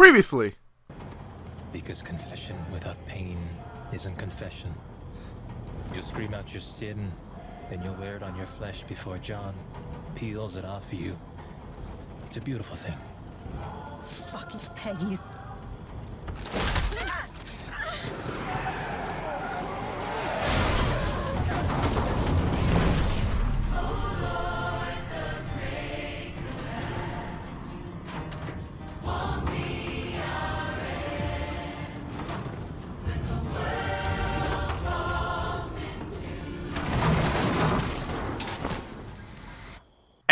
Previously. Because confession without pain isn't confession. You'll scream out your sin, then you'll wear it on your flesh before John peels it off you. It's a beautiful thing. Fucking Peggies.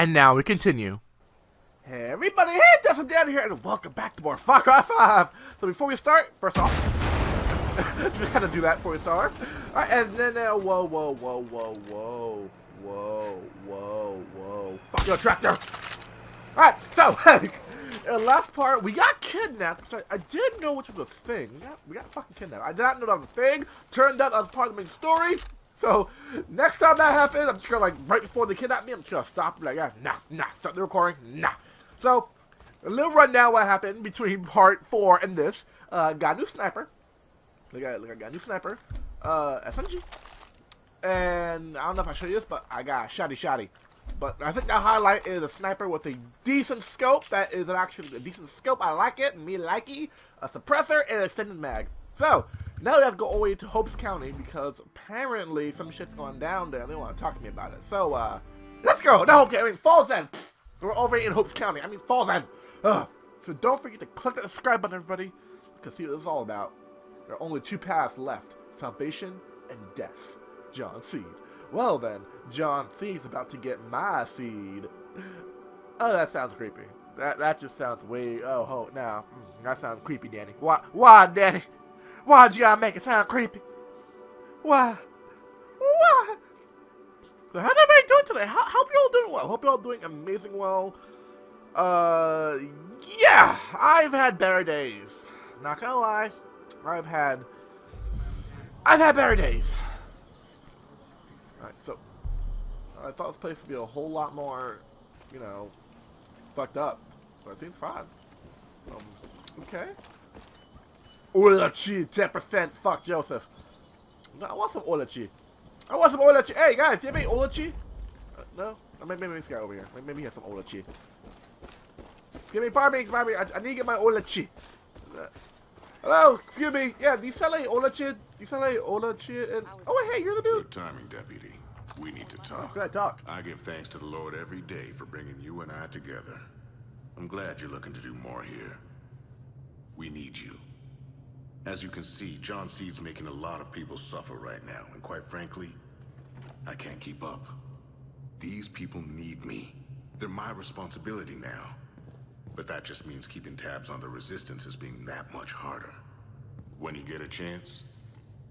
And now we continue. Hey everybody, hey, Justin down here, and welcome back to more Far Cry 5. So before we start, first off, just gotta do that before we start. Alright, and then, uh, whoa, whoa, whoa, whoa, whoa, whoa, whoa, whoa. Fuck your tractor! Alright, so, the last part, we got kidnapped. I, I did know which was a thing. We got, we got fucking kidnapped. I did not know that was a thing. Turned out that was part of the main story. So next time that happens, I'm just gonna like right before they kidnap me, I'm just gonna stop. Like, yeah, nah, nah, stop the recording, nah. So a little rundown what happened between part four and this. Uh, got a new sniper. Look at look, I got a new sniper. Uh, SMG. And I don't know if I showed you this, but I got a shotty shotty. But I think the highlight is a sniper with a decent scope. That is an actually a decent scope. I like it. Me like it. A suppressor and a extended mag. So now we have to go all the way to Hopes County because apparently some shit's going down there. They want to talk to me about it. So, uh, let's go. No, Hope County. I mean, Falls End. So we're over in Hopes County. I mean, Falls End. Ugh. So don't forget to click that subscribe button, everybody. Because see what this is all about. There are only two paths left. Salvation and death. John Seed. Well then, John Seed's about to get my seed. Oh, that sounds creepy. That that just sounds way. Oh, ho, now mm, that sounds creepy, Danny. Why, why, Danny? Why'd you gotta make it sound creepy? Why? Why? So how's everybody doing today? How, hope you all doing well. Hope you all doing amazing well. Uh, yeah, I've had better days. Not gonna lie, I've had, I've had better days. Alright, so, I thought this place would be a whole lot more, you know, fucked up. But it seems fine. Um, okay. Olachi, 10%. Fuck Joseph. No, I want some Olachi. I want some Olachi. Hey, guys, do you have any Olachi? Uh, no? Or maybe, maybe this guy over here. Maybe he has some Olachi. Give me pardon me. I, I need to get my Olachi. Uh, hello? Excuse me. Yeah, do you sell any Olachi? Do you sell any Olachi? And... Oh, hey, you're the dude. Good timing, Deputy. We need to talk. Go ahead, talk. I give thanks to the Lord every day for bringing you and I together. I'm glad you're looking to do more here. We need you. As you can see, John Seed's making a lot of people suffer right now, and quite frankly, I can't keep up. These people need me. They're my responsibility now. But that just means keeping tabs on the Resistance is being that much harder. When you get a chance,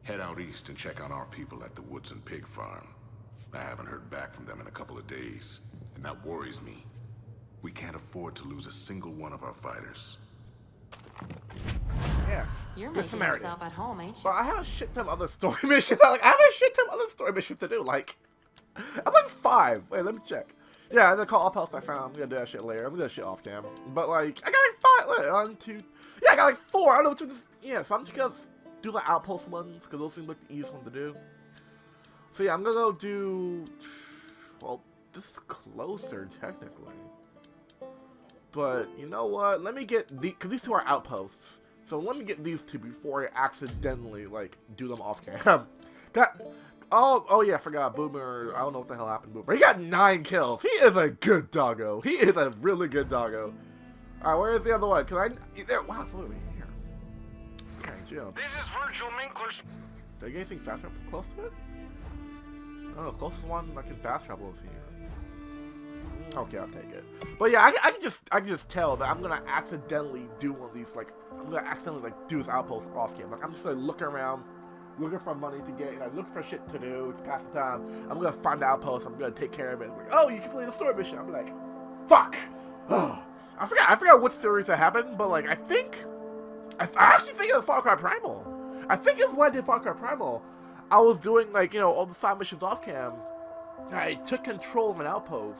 head out east and check on our people at the Woods and Pig Farm. I haven't heard back from them in a couple of days, and that worries me. We can't afford to lose a single one of our fighters. Yeah. You're Good making Samaritan. yourself at home, ain't you? But I have a shit ton of other story missions. like, I have a shit ton of other story missions to do. Like, I'm like five. Wait, let me check. Yeah, the call post I found. I'm gonna do that shit later. I'm gonna do that shit off cam. But like, I got like five. Look, one, two. Yeah, I got like four. I don't know which ones. Yeah, so I'm just gonna do the outpost ones because those seem like the easiest one to do. So yeah, I'm gonna go do. Well, this is closer technically. But you know what? Let me get the because these two are outposts. So let me get these two before I accidentally like do them off cam. got oh oh yeah, I forgot Boomer. I don't know what the hell happened Boomer. He got nine kills. He is a good doggo. He is a really good doggo. All right, where is the other one? Cause I there. Wow, it's literally here. Okay, chill. This is Virgil Minkler. Did I get anything fast travel close to it? Oh, the closest one I can fast travel is here. Okay, I'll take it. But yeah, I, I can just I can just tell that I'm gonna accidentally do one of these like I'm gonna accidentally like do this outpost off game. Like I'm just like looking around, looking for money to get, like looking for shit to do to pass the time. I'm gonna find the outpost. I'm gonna take care of it. Like, oh, you completed the story mission. I'm like, fuck. I forgot I forgot what series that happened, but like I think I, I actually think it was Far Cry Primal. I think it was when I did Far Cry Primal. I was doing like you know all the side missions off cam. I took control of an outpost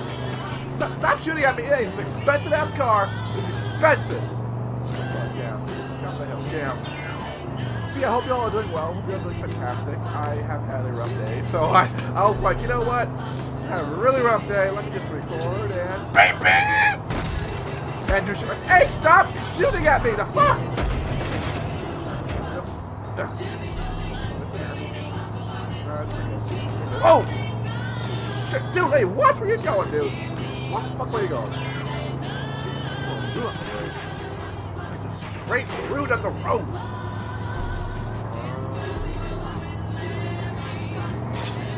Stop, stop shooting at me. Yeah, it's an expensive ass car. It's expensive. Down the hill. Down. See, I hope y'all are doing well. I hope you're doing fantastic. I have had a rough day, so I, I was like, you know what? I had a really rough day. Let me just record and bang bang. And do shit hey, stop shooting at me. The fuck? Oh! Shit, dude, hey, what? Where you're going, dude? What the fuck were you going? Straight through to the road.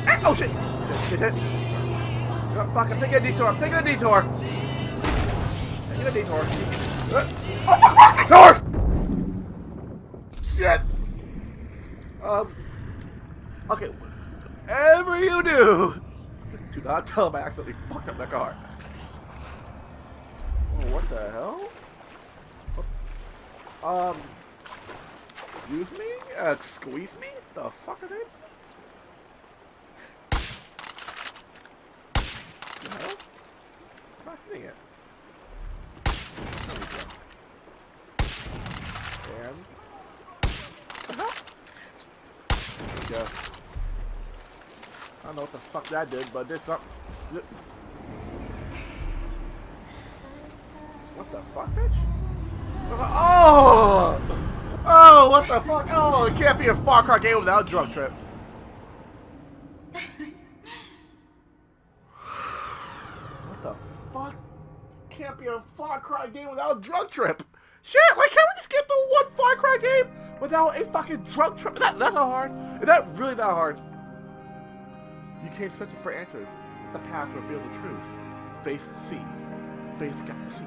Ah, Oh shit! Shit, shit, shit. Oh, fuck, I'm taking a detour. I'm taking a detour. Taking a detour. Uh, Oh fuck, wrong detour! Shit! Um. Okay, whatever you do, not tell him I accidentally fucked up the car. Oh, what the hell? Um. Use me? Uh, squeeze me? The fuck are they? The hell? I'm not hitting it. There we go. And. Uh-huh. There we go. Don't know what the fuck that did, but there's something. What the fuck, bitch? Oh! Oh, what the fuck? Oh, it can't be a Far Cry game without drug trip. What the fuck? Can't be a Far Cry game without drug trip. Shit, like, can we just get the one Far Cry game without a fucking drug trip? Is that, that's not hard. Is that really that hard? You came searching for answers. The path revealed the truth. Face see. Face got see.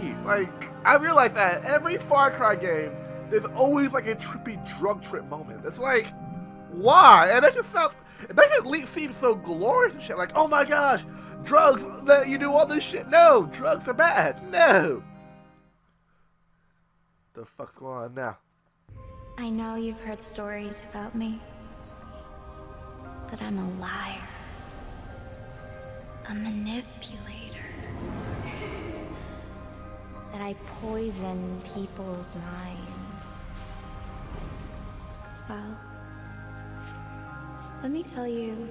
Gee, like, I realize that every Far Cry game, there's always like a trippy drug trip moment. It's like, why? And that just sounds, that just seems so glorious and shit. Like, oh my gosh, drugs, that you do all this shit. No, drugs are bad. No. The fuck's going on now? I know you've heard stories about me. That I'm a liar. A manipulator. That I poison people's minds. Well, let me tell you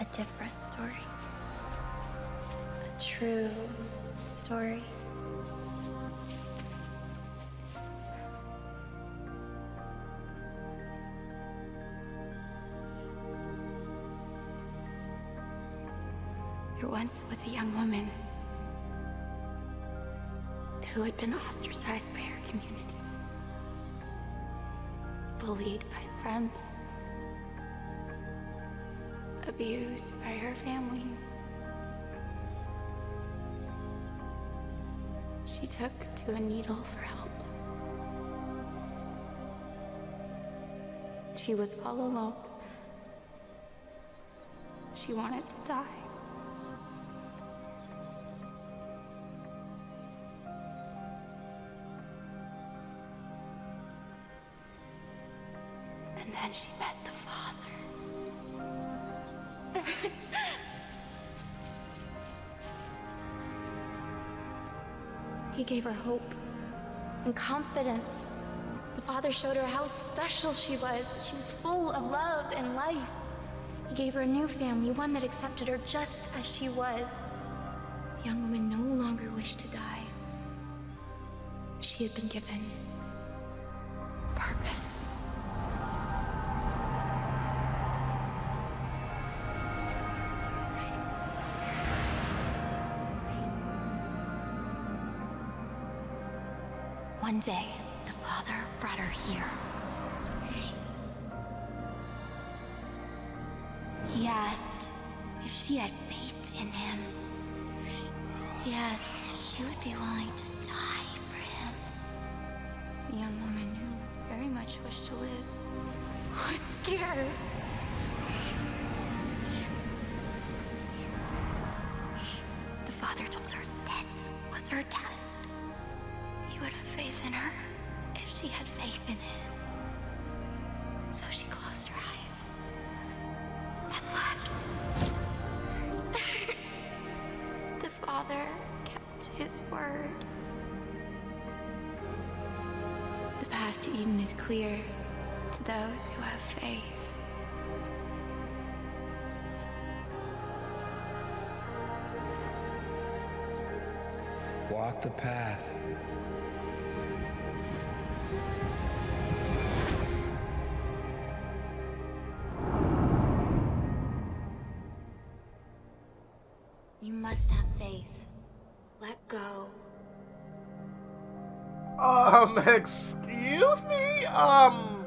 a different story. A true story. Once was a young woman who had been ostracized by her community, bullied by friends, abused by her family. She took to a needle for help. She was all alone. She wanted to die. And then she met the father. He gave her hope and confidence. The father showed her how special she was. She was full of love and life. He gave her a new family, one that accepted her just as she was. The young woman no longer wished to die. She had been given One day, the father brought her here. He asked if she had faith in him. He asked if she would be willing to die for him. The young woman who very much wished to live was scared. The path to Eden is clear to those who have faith. Walk the path. Excuse me? Um,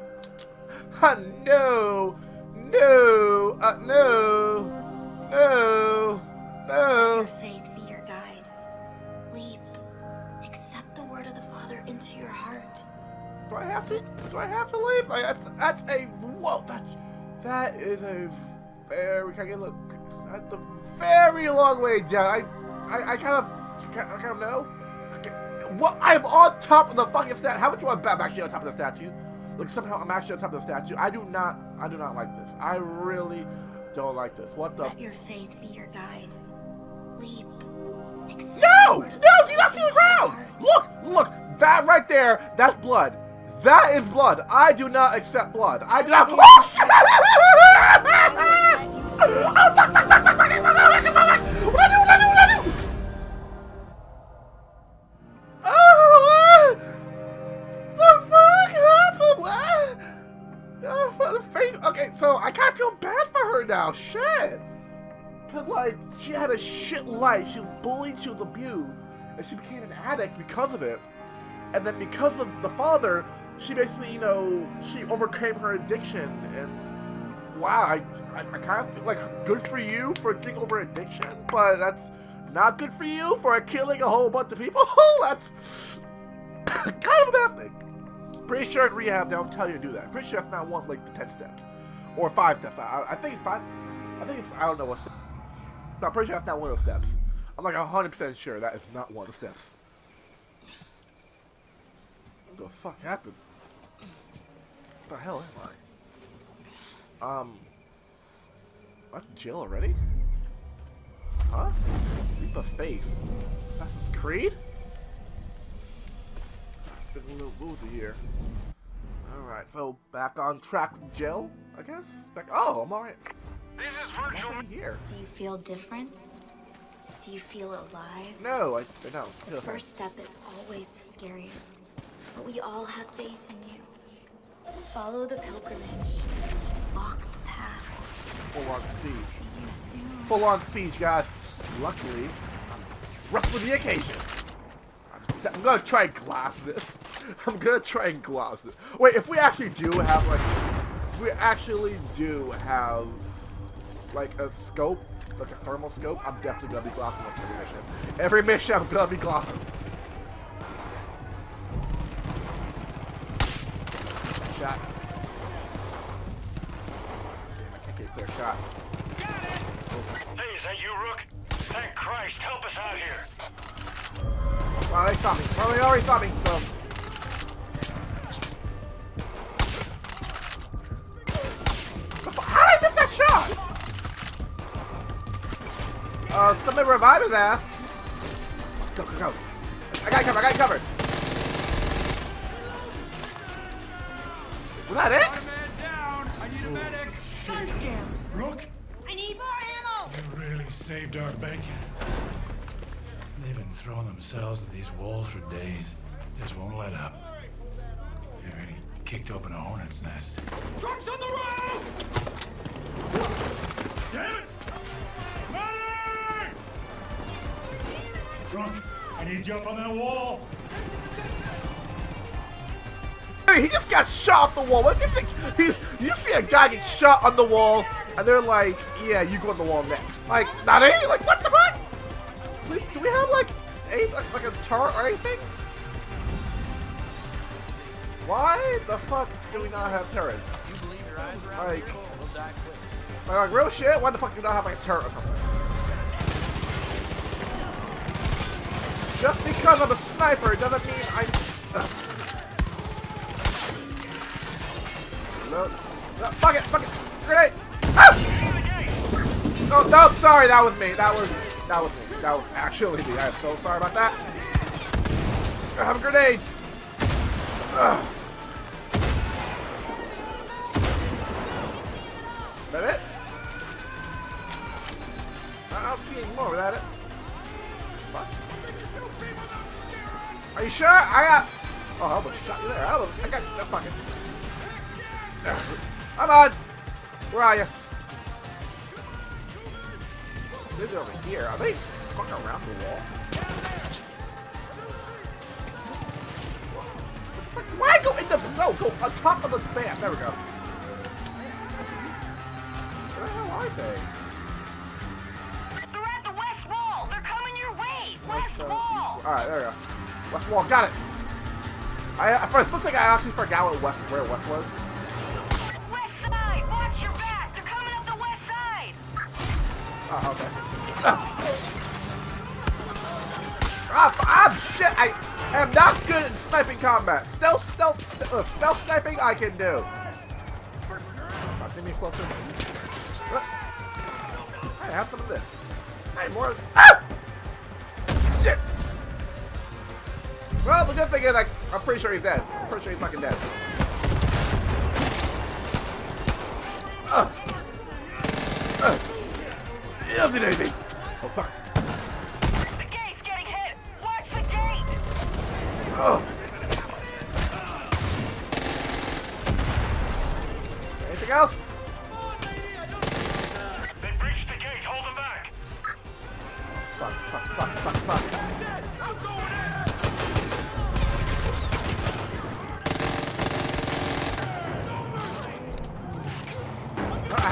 uh, no, no, uh, no, no, no. your faith be your guide. Leap. Accept the word of the Father into your heart. Do I have to? Do I have to leave? Like, that's, that's a whoa. That that is a very. Can I get look? That's a very long way down. I I, I kind of I kind of know. What? I'm on top of the fucking statue. How much do I bet I'm actually on top of the statue? Like somehow I'm actually on top of the statue. I do not. I do not like this. I really don't like this. What the? Let your faith be your guide. Leap. Accept No! No! Do you not see the ground? Look! Look! That right there, that's blood. That is blood. I do not accept blood. I do not. Oh, shit! Her now. Shit. Cause like she had a shit life, she was bullied, she was abused, and she became an addict because of it. And then because of the father, she basically, you know, she overcame her addiction. And wow, I, I, I kind of feel like good for you for getting over addiction, but that's not good for you for killing a whole bunch of people. that's kind of a bad thing. Pretty sure in rehab they don't tell you to do that. Pretty sure that's not one like the ten steps or five steps. I, I think it's five. I think it's I don't know what. Step. I'm pretty sure that's not one of the steps. I'm like 100% sure that is not one of the steps. What the fuck happened? What the hell am I? Um. What, jail already? Huh? Leap of faith. Assassin's Creed? Been a little woozy here. Alright, so back on track with jail, I guess? Back oh, I'm alright. This is virtual. Here. Do you feel different? Do you feel alive? No, I, I don't. I feel The fine. first step is always the scariest, but we all have faith in you. Follow the pilgrimage. Walk the path. Full on siege. See you soon. Full on siege, guys. Luckily, I'm rushed with the occasion. I'm, I'm gonna try and glass this. I'm gonna try and glass this. Wait, if we actually do have like, if we actually do have like a scope, like a thermal scope, I'm definitely gonna be glassing this every mission. Every mission, I'm gonna be glassing. Shot. Damn, I can't get a clear shot. Hey, is that you, Rook? Thank Christ, help us out here. Well, they saw me. Well, they already saw me, so. Uh, somebody revive his ass. Go, go, go. I got you covered, I got you covered. Was that it? Rook, I need more ammo! you really saved our bacon. They've been throwing themselves at these walls for days. Just won't let up. They already kicked open a hornet's nest. Trucks on the road! Rook, I need you up on that wall. Hey, he just got shot off the wall. What do you think? He, you see a guy get shot on the wall, and they're like, "Yeah, you go on the wall next." Like, not any. Like, what the fuck? Please do we have like a like, like a turret or anything? Why the fuck do we not have turrets? You believe your eyes are Like- like, we'll die quick. Like, like real shit? Why the fuck do we not have like a turret or something? Just because I'm a sniper doesn't mean. Ugh. No, no, fuck it, fuck it, grenade! Ah! No, no, sorry, that was me. That was, that was me. That was actually me. I am so sorry about that. I have grenades. Ugh. I got. Oh, I almost shot you there. I, almost, I got. No, fucking. Come on. Where are you? This is over here. Are they fucking around the wall? Why go in the no? Go on top of the fan. There we go. Where the hell are they? They're at the west wall. They're coming your way. West uh, wall. All right, there we go. West wall, got it. I uh, for a split second, I actually forgot what west where west was. West side. Watch your back. They're coming up the west side. Oh, okay. Ah, ah, shit! I am not good at sniping combat. Stealth, stealth, uh, stealth sniping, I can do. To me closer. Uh, Hey, have some of this. Hey, more. Well, the good thing is, like, I'm pretty sure he's dead. I'm pretty sure he's fucking dead. Uh. Uh. Easy daisy. Oh fuck. The gate's getting hit. Watch the gate. Oh. Anything else? They breached the gate. Hold them back. Fuck, fuck, fuck, fuck, fuck.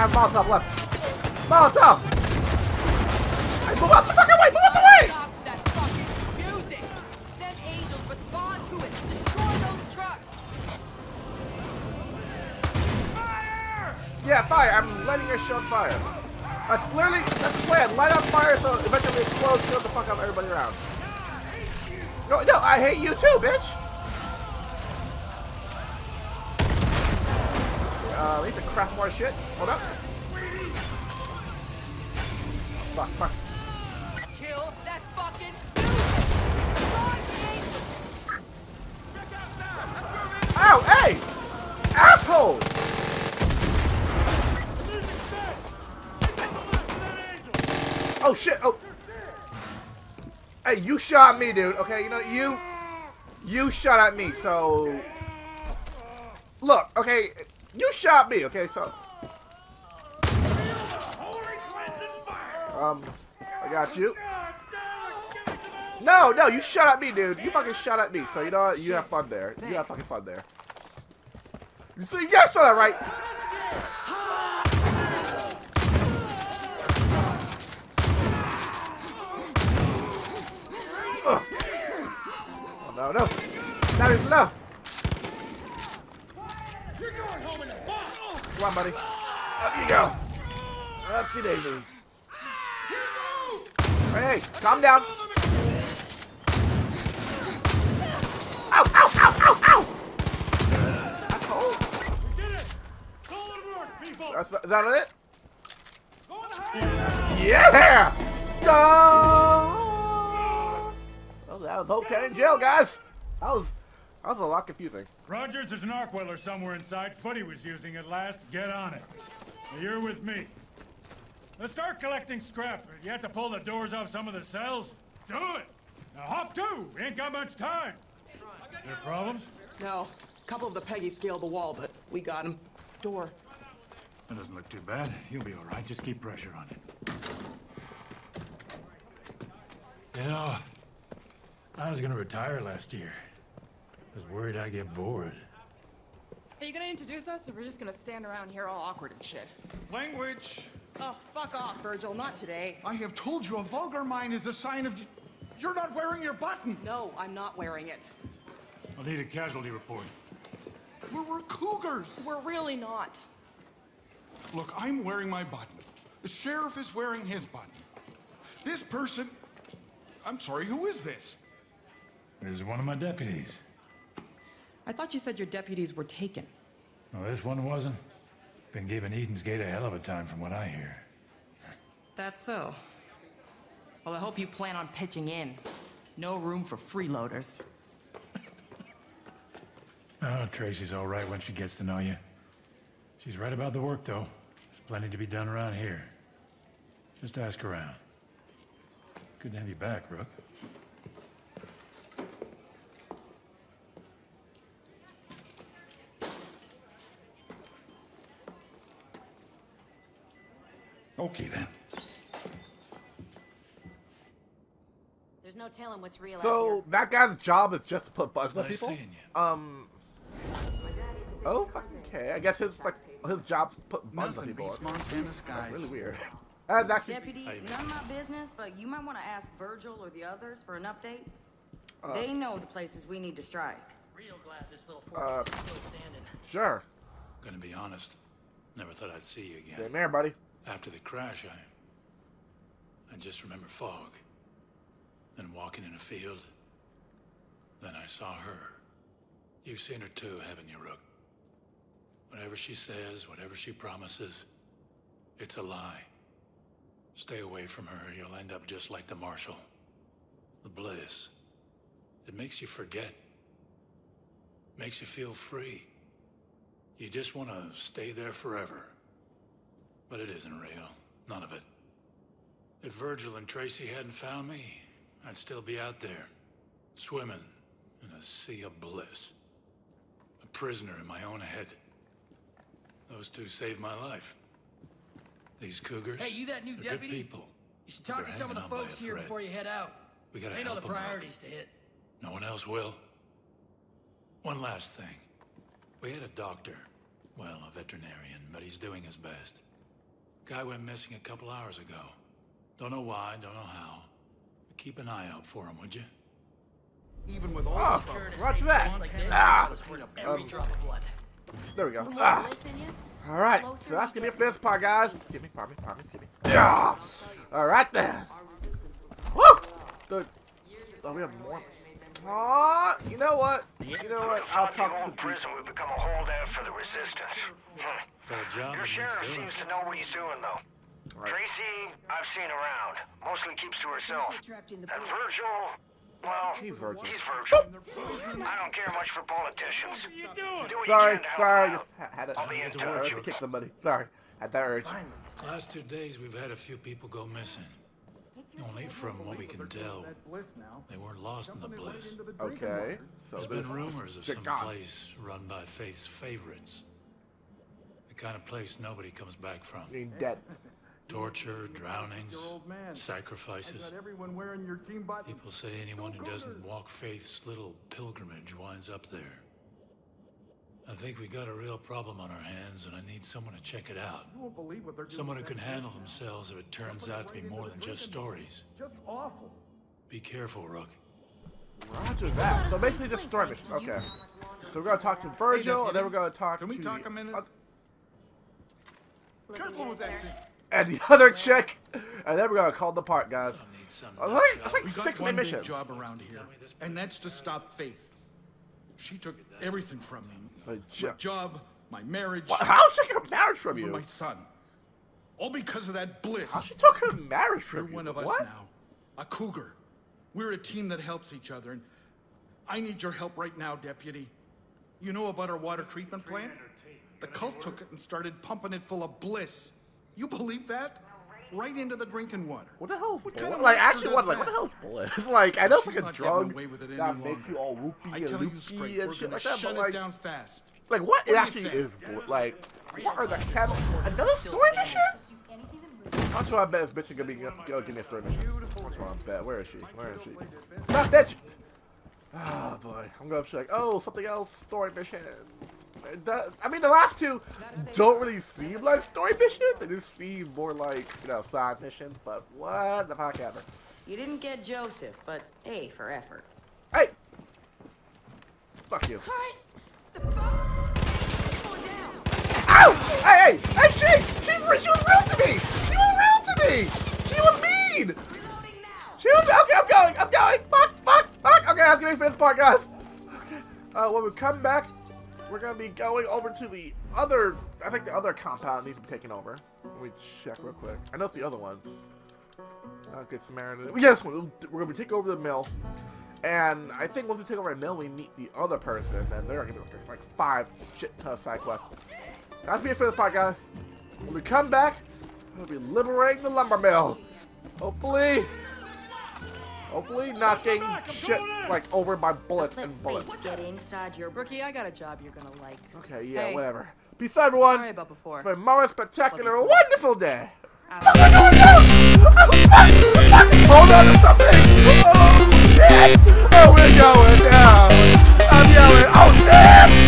Have Molotov left. Molotov! Hey, move out the fucking way! Move out the way! Yeah, fire. I'm letting your shit fire. That's literally, that's the plan. Light on fire so eventually it explodes, kill the fuck out of everybody around. No, no, I hate you too, bitch. Craft more shit. Hold up. Fuck, fuck. Kill that fucking music! Run, angels! Ow, hey! Asshole! Oh shit, oh. Hey, you shot me, dude, okay? You know, you, you shot at me, so. Look, okay, you shot me, okay, so. Um, I got you. No, no, you shot at me, dude. You fucking shot at me, so you know what? You have fun there. You have fucking fun there. You see, yes, all right. Ugh. Oh, no, no. That is low. Come on, buddy. Up you go. Upsy daisy. Hey, calm down. Ow, ow, ow, ow, ow! That's, is that it? Yeah! Go! Well, that was okay in jail, guys. That was, that was a lot confusing. Rogers, there's an arc welder somewhere inside. Footy was using it last. Get on it. Now You're with me. Let's start collecting scrap. You have to pull the doors off some of the cells. Do it. Now hop to. We ain't got much time. There problems? No. A couple of the Peggy scaled the wall, but we got him. Door. That doesn't look too bad. You'll be all right. Just keep pressure on it. You know, I was gonna retire last year. I was worried I'd get bored. Are you gonna introduce us, or we're just gonna stand around here all awkward and shit? Language! Oh, fuck off, Virgil. Not today. I have told you a vulgar mind is a sign of... You're not wearing your button. No, I'm not wearing it. I'll need a casualty report. We're, we're cougars. We're really not. Look, I'm wearing my button. The sheriff is wearing his button. This person. I'm sorry, who is this? This is one of my deputies. I thought you said your deputies were taken. No, this one wasn't. Been giving Eden's Gate a hell of a time from what I hear. That's so. Well, I hope you plan on pitching in. No room for freeloaders. Oh, Tracy's all right when she gets to know you. She's right about the work, though. There's plenty to be done around here. Just ask around. Good to have you back, Rook. Okay, then. There's no telling what's real So that guy's job is just to put bugs on people. seeing you. Um. Oh, fucking okay. I guess his like his job's to put bugs on people. beats Montana That's really weird. That's actually Deputy, none of my business, but you might want to ask Virgil or the others for an update. Uh, they know the places we need to strike. Real glad this little Uh, is still standing. sure. Gonna be honest. Never thought I'd see you again. Same here, buddy. After the crash, I... I just remember fog. Then walking in a field. Then I saw her. You've seen her too, haven't you, Rook? Whatever she says, whatever she promises, it's a lie. Stay away from her, you'll end up just like the Marshal. The bliss. It makes you forget. Makes you feel free. You just want to stay there forever. But it isn't real. None of it. If Virgil and Tracy hadn't found me, I'd still be out there, swimming in a sea of bliss. A prisoner in my own head. Those two saved my life. These cougars. Hey, you that new deputy? Good people. You should talk to some of the hanging on by folks here before you head out. We gotta They know the priorities to hit. No one else will. One last thing. We had a doctor. Well, a veterinarian, but he's doing his best. Guy went missing a couple hours ago. Don't know why, don't know how. But keep an eye out for him, would you? Even with all Oh, the You're watch that. like this, Ah. every Um, drop of blood. There we go. Little Ah. bliss in you? All right. So through that's and gonna be it get for this part, guys. Give me, pardon me, pardon me, give me. Yeah. All right then. Woo! Dude. Oh, we have more. Aw, you know what? You know what? I'll talk to old prison, we've become a holdout for the resistance. Got a job Your needs sheriff doing. seems to know what he's doing, though. Right. Tracy, I've seen around. Mostly keeps to herself. And Virgil, well, He's Virgil. He's Virgil. I don't care much for politicians. What are you doing? Do what Sorry, you can sorry. out. Just had it. I'll be in I had touch. to kick somebody. Sorry. Had that urge. Last two days, we've had a few people go missing. Only from what we can tell, they weren't lost in the bliss. Okay. So There's this been rumors of some place run by Faith's favorites. The kind of place nobody comes back from. Being dead. Torture, drownings, sacrifices. everyone wearing your team button. People say anyone who doesn't walk Faith's little pilgrimage winds up there. I think we got a real problem on our hands, and I need someone to check it out. You won't believe what they're doing. Someone who can handle themselves if it turns out to be more than just stories. Just awful. Be careful, Rook. Roger that. So basically just story mission. Okay. So we're gonna talk to Virgil, and then we're gonna talk Can we to talk a minute? Oth- Careful with that thing. and the other chick, and then we're gonna call the part, guys. I think, I think We got six one main big missions. job around here, and that's to stop Faith. She took everything from me. A My job, my marriage, What? How's she taking marriage from you? my son. All because of that bliss. How she took her marriage from You're from you? one of us what? now. A cougar. We're a team that helps each other, and I need your help right now, Deputy. You know about our water treatment plant? The cult took it and started pumping it full of bliss. You believe that? Right into the drinking water. What the hell is What bliss? kind of like, actually, does what, like, what the hell is bliss? like, I know it's like a drug away with it that makes you all whoopy and loopy and shit like that. But like, down fast. like, what, What do actually is bliss? Like, what are the chem? Another story mission? How much do I bet this bitch is gonna be gonna give a story mission? How much do I bet? Where is she? Where is she? Not bitch! Oh boy, I'm gonna be like, oh, something else, story mission. It does- I mean, the last two don't really seem like story missions. They just seem more like, you know, side missions. But what the fuck ever. You didn't get Joseph, but A for effort. Hey! Fuck you. Christ! The Ow! Hey, hey! Hey, she! She, was- she was real to me! She was real to me! She was mean! She was- Okay, I'm going! I'm going! Fuck! Fuck! Fuck! Okay, that's gonna be for this part, guys. Okay. Uh, when we come back, we're gonna be going over to the other... I think the other compound needs to be taken over. Let me check real quick. I know it's the other ones. Uh, Good Samaritan. Yes, we're we're gonna take over the mill. And I think once we take over the mill, we meet the other person, and they're gonna be like, five shit ton of side quests. That's me for this part, guys. When we come back, we'll be liberating the lumber mill. Hopefully, Hopefully not getting shit, like, over by bullets and bullets. Get inside your... Rookie, I got a job you're gonna like. Okay, yeah, hey. whatever. Peace out, everyone. Sorry about before. For more spectacular, Wasn't wonderful day. Oh, no, no, no! Hold on to something! Oh, shit! Oh, we're going down! I'm yelling, oh, shit!